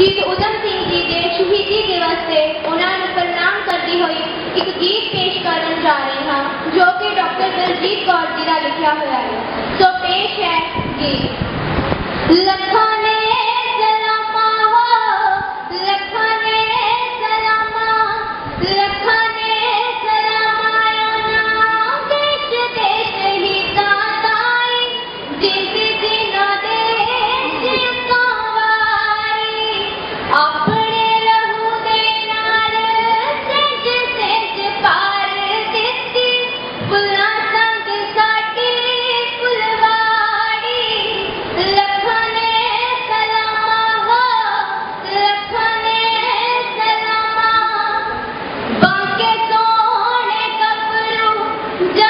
ਸ਼ਹੀਦ ਉਦਮ ਸਿੰਘ ਜੀ ਦੇ ਸ਼ਹੀਦੀ ਦਿਵਸ ਤੇ ਉਹਨਾਂ ਨੂੰ ਪ੍ਰਣਾਮ ਕਰਦੀ ਹੋਈ ਇੱਕ ਗੀਤ ਪੇਸ਼ ਕਰਨ ਜਾ ਰਹੇ ਹਾਂ ਜੋ ਕਿ ਡਾਕਟਰ ਦਲਜੀਤ ਕੌਰ ਜੀ ਦਾ ਲਿਖਿਆ ਹੋਇਆ ਹੈ ਸੋ ਪੇਸ਼ ਹੈ ਗੀਤ Go!